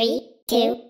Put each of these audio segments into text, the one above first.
Three, two,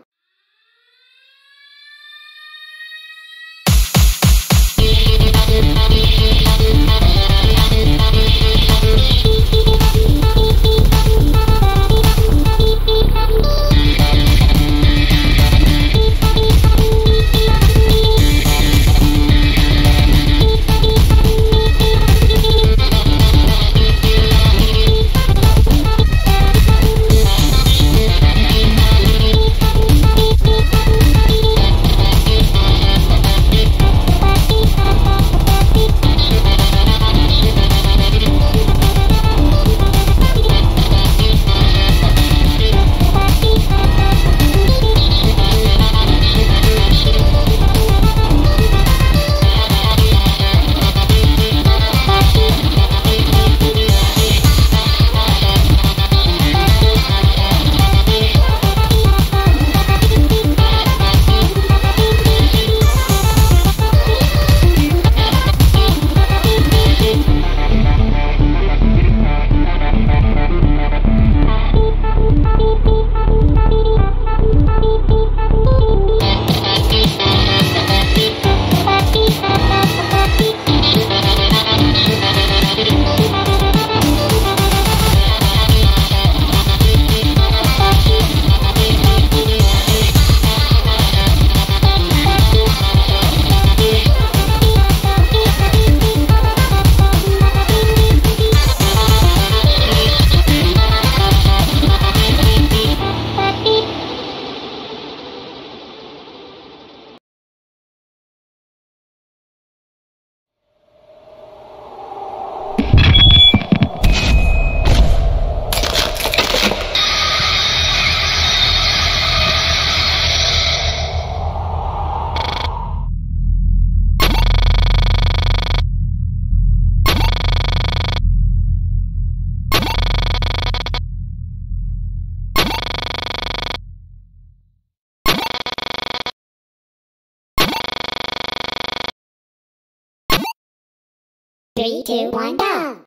Three, two, one, go!